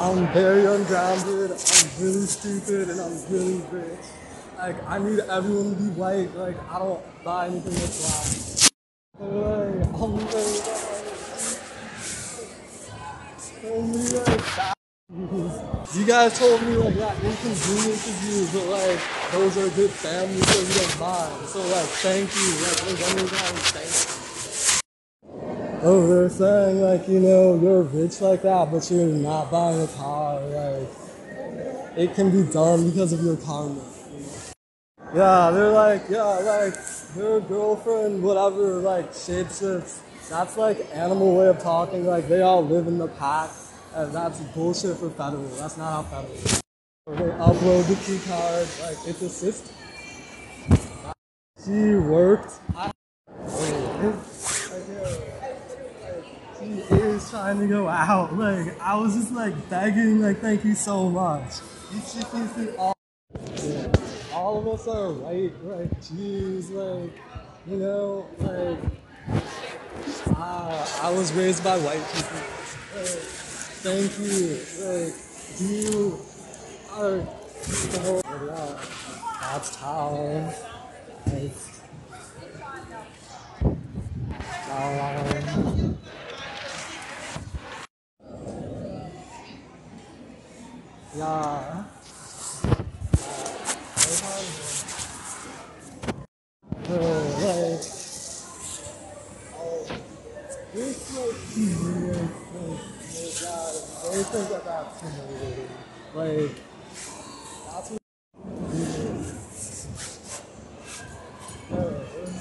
I'm very ungrounded, I'm really stupid, and I'm really rich. Like, I need everyone to be white. Like, I don't buy anything that's black. Like, I'm like, you guys told me like that inconveniences you, but like those are good families, so you don't mind. So like, thank you. Like, like thank you. Oh, they're saying like you know you're rich like that, but you're not buying a car. Like, it can be done because of your karma. Yeah, they're like yeah, like your girlfriend, whatever, like shapeshifts. That's like animal way of talking. Like they all live in the pack, and that's bullshit for federal. That's not how federal. Is. They upload the key card. Like it's a system. She worked. I, she is trying to go out. Like I was just like begging, like thank you so much. You should see all, all of us are white, like jeez, like you know, like uh, I was raised by white people. Like, thank you. Like you are so yeah, town. Like, um, yeah. Oh, like, this like humiliating, like, oh god, they that's. Like, that's what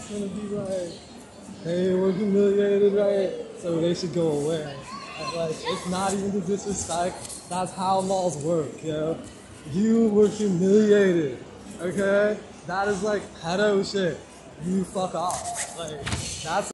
gonna be like, hey, we're humiliated, right? So they should go away. Like, it's not even the disrespect. That's how malls work, yo. You were humiliated, okay? That is like pedo shit. You fuck off. Like, that's